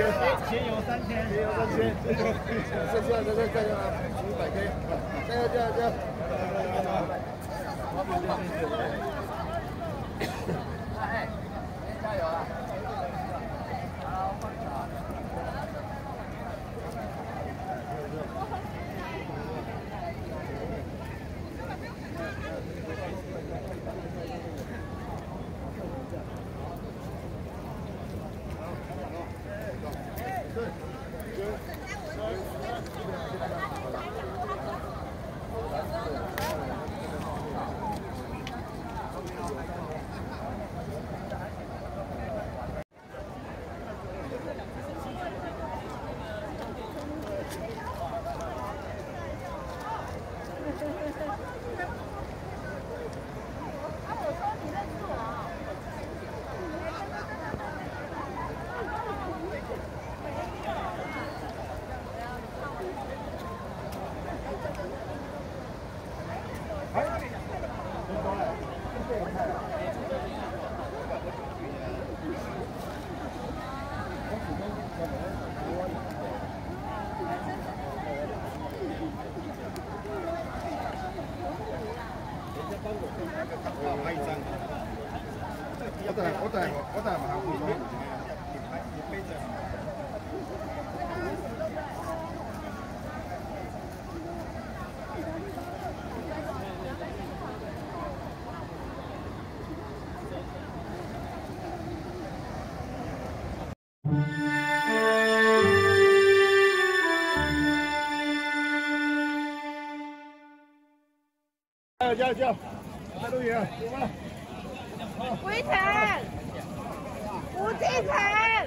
千，先游三天，先游三天，再再再再再加一百 K，加油加油加油！加油加油加油！开路远，走吧。吴一晨，吴继晨，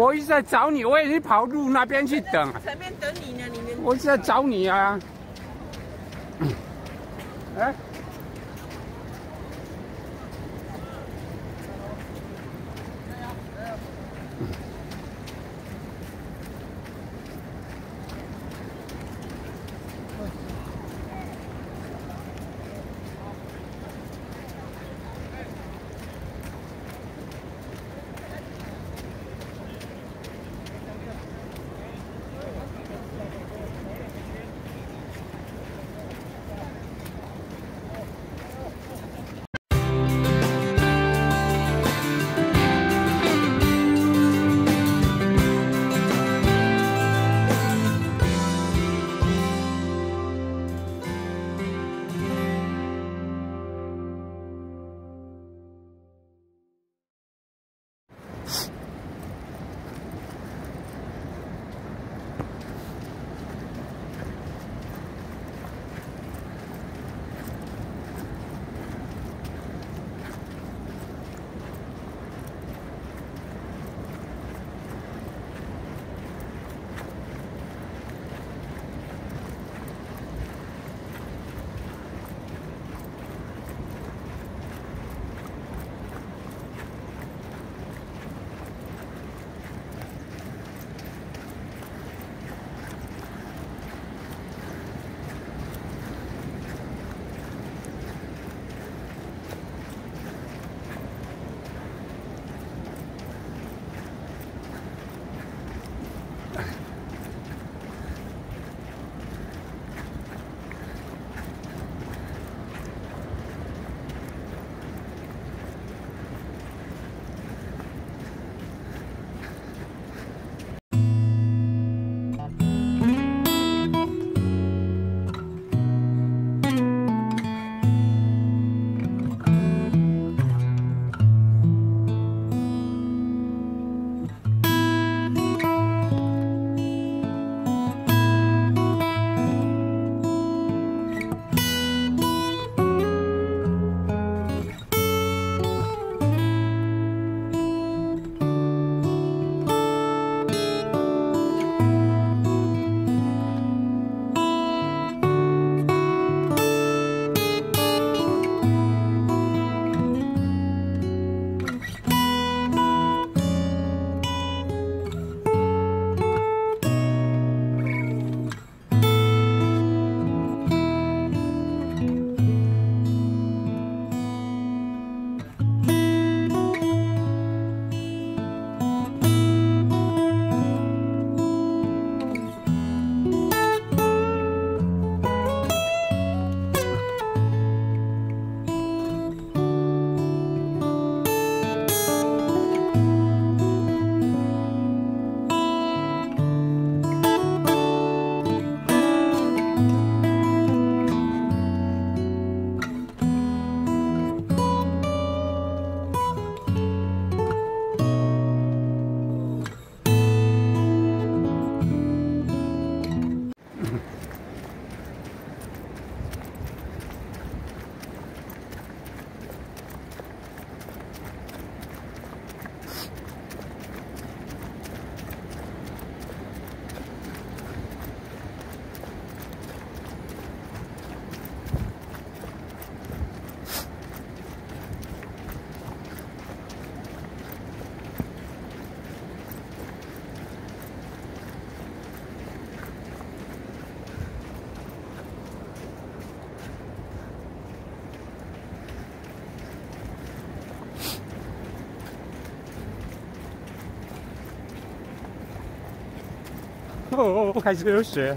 我一直在找你，我也是跑路那边去等，前面等你呢，你们我一直在找你啊。哦，不开始流血。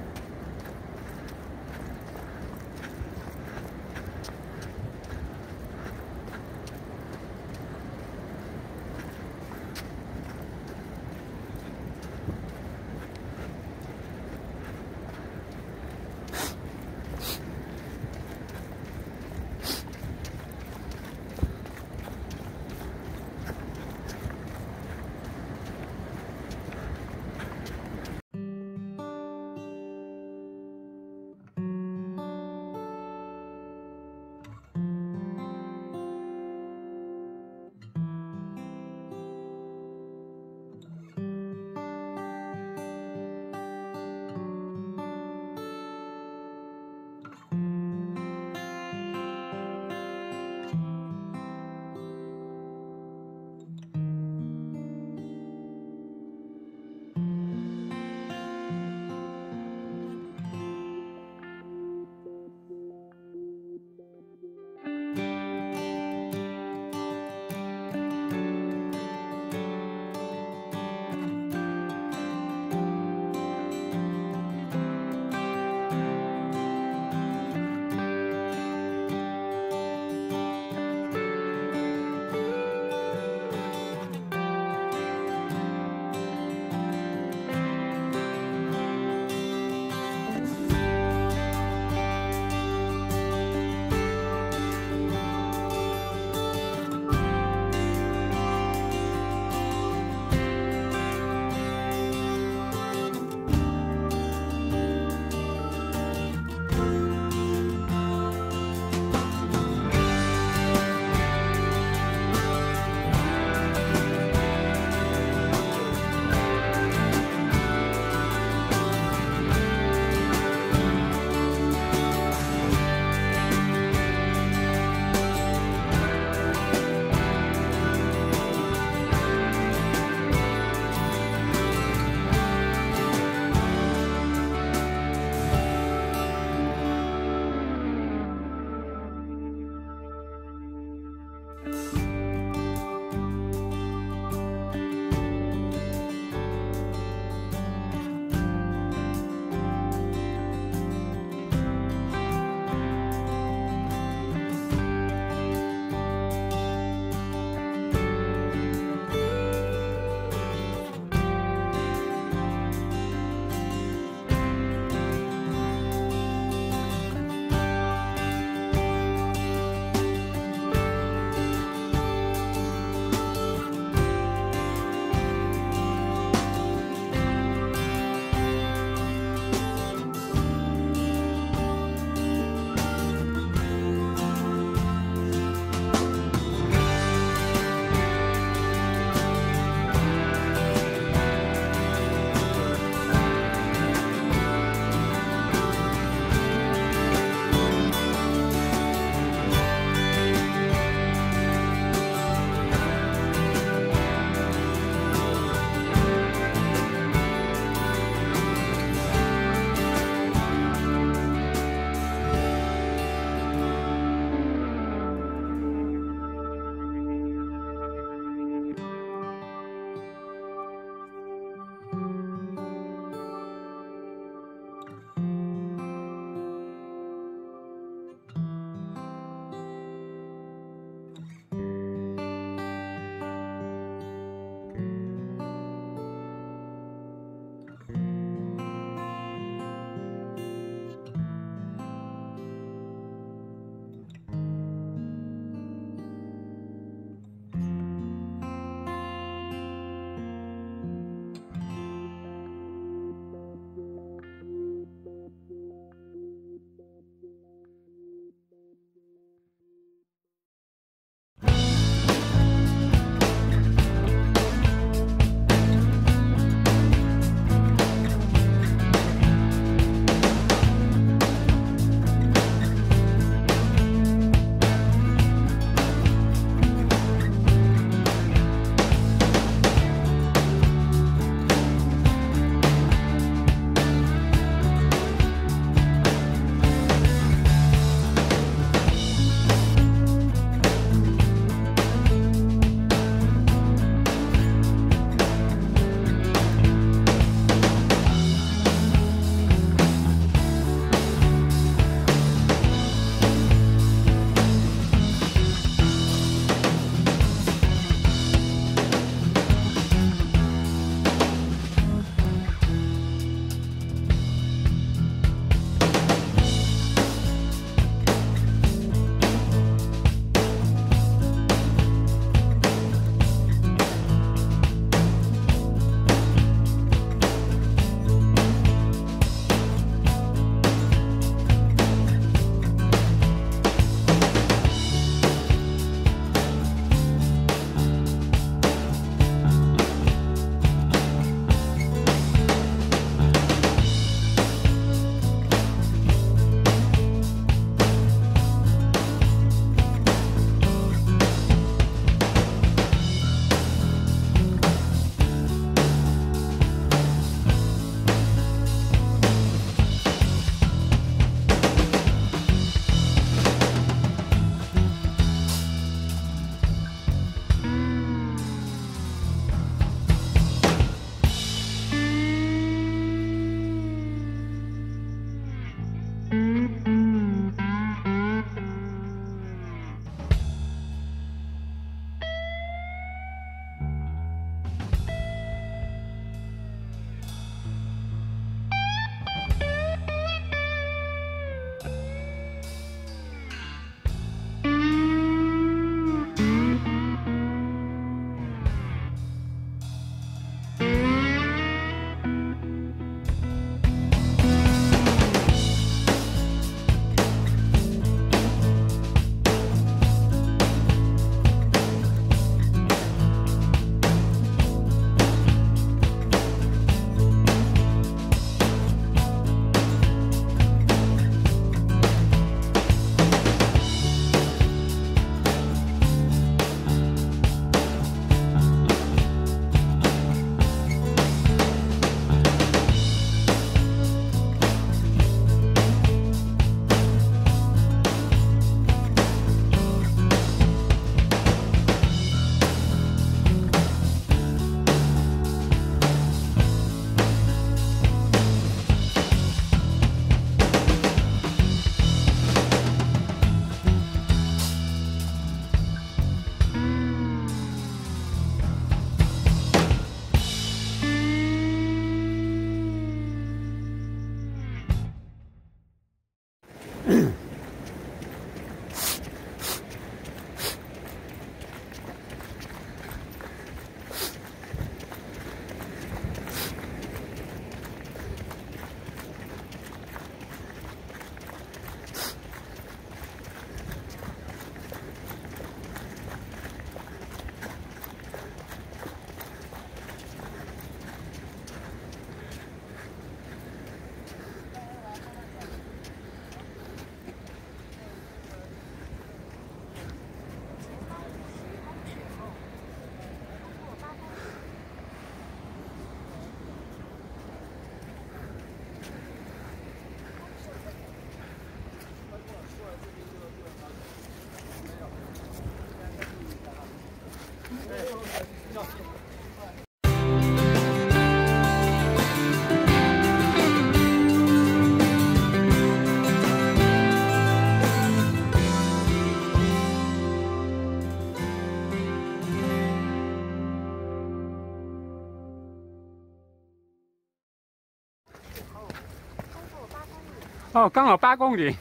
哦，刚好八公里，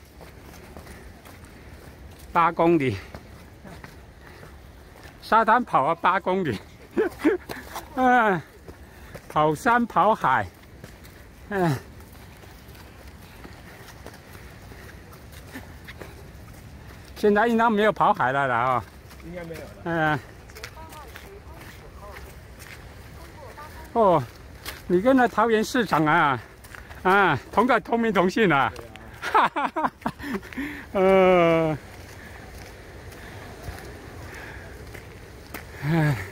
八公里，沙滩跑了八公里，嗯，跑山跑海，嗯，现在应当没有跑海了了啊，应该没有了。嗯，哦，你跟那桃园市场啊，啊，同个同名同姓啊，哈哈哈，呃，唉。